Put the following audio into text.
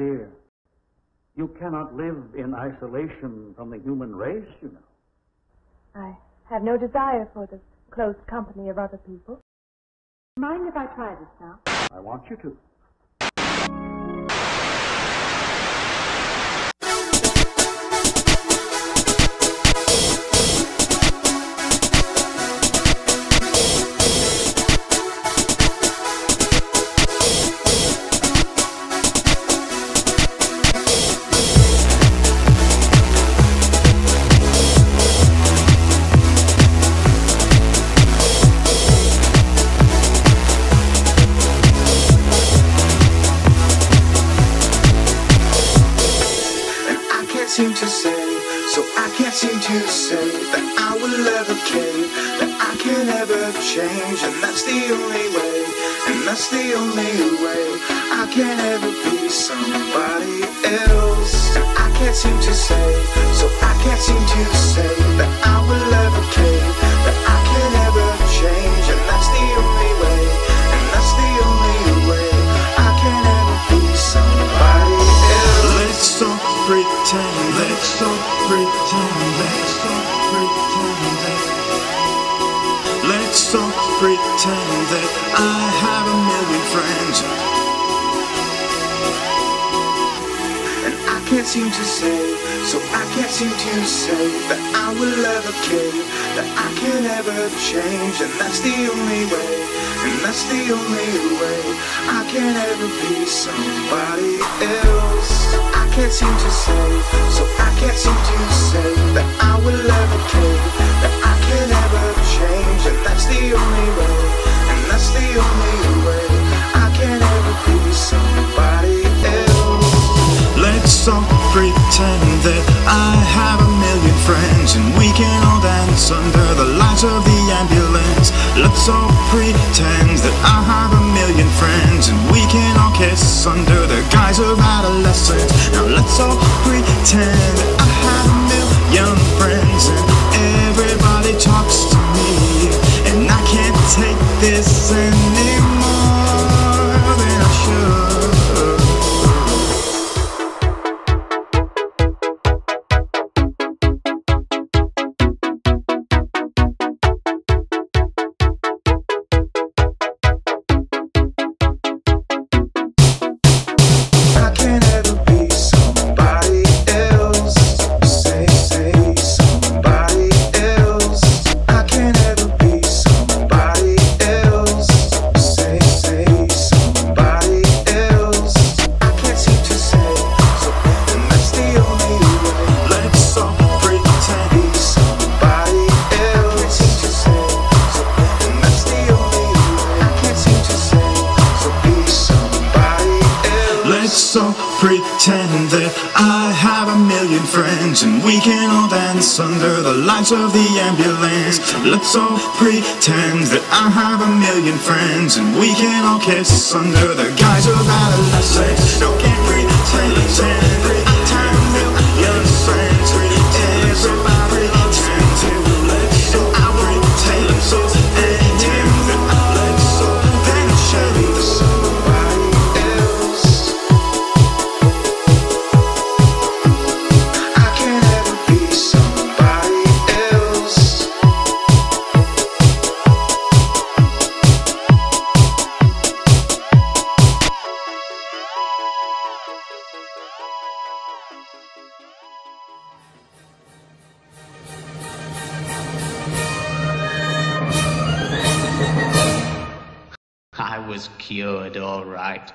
Dear, you cannot live in isolation from the human race, you know. I have no desire for the close company of other people. Mind if I try this now? I want you to. Seem to say, so I can't seem to say that I will ever cave, that I can ever change, and that's the only way, and that's the only way I can ever be somebody else. I can't seem to say, so I pretend that I have a million friends. And I can't seem to say, so I can't seem to say that I will ever cave, that I can ever change, and that's the only way, and that's the only way I can ever be somebody else. I can't seem to say, so I can't seem to friends and we can all dance under the lights of the ambulance. Let's all pretend that I have a million friends and we can all kiss under the guise of adolescence. Now let's all pretend that I have a million friends and everybody talks to me and I can't take this million friends and we can all dance under the lights of the ambulance. Let's all pretend that I have a million friends and we can all kiss under the guise of adolescence. No, can't pretend, I was cured all right.